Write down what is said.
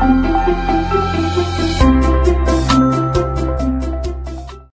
嗯。